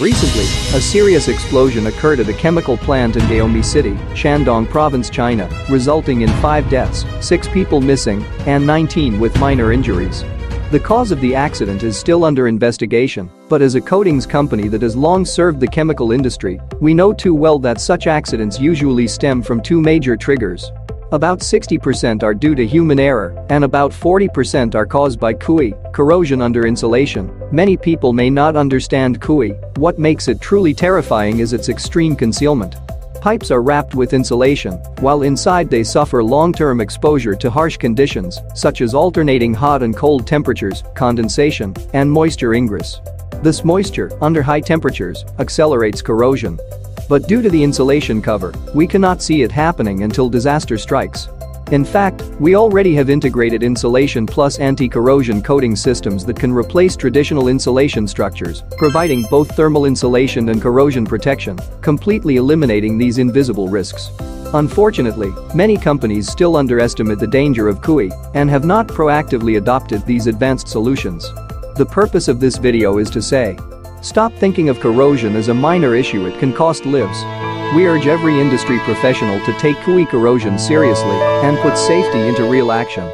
Recently, a serious explosion occurred at a chemical plant in Gaomi City, Shandong Province, China, resulting in 5 deaths, 6 people missing, and 19 with minor injuries. The cause of the accident is still under investigation, but as a coatings company that has long served the chemical industry, we know too well that such accidents usually stem from two major triggers about 60% are due to human error, and about 40% are caused by CUI, corrosion under insulation. Many people may not understand CUI, what makes it truly terrifying is its extreme concealment. Pipes are wrapped with insulation, while inside they suffer long-term exposure to harsh conditions, such as alternating hot and cold temperatures, condensation, and moisture ingress. This moisture, under high temperatures, accelerates corrosion, but due to the insulation cover, we cannot see it happening until disaster strikes. In fact, we already have integrated insulation plus anti-corrosion coating systems that can replace traditional insulation structures, providing both thermal insulation and corrosion protection, completely eliminating these invisible risks. Unfortunately, many companies still underestimate the danger of CUI and have not proactively adopted these advanced solutions. The purpose of this video is to say, Stop thinking of corrosion as a minor issue it can cost lives. We urge every industry professional to take CUI corrosion seriously and put safety into real action.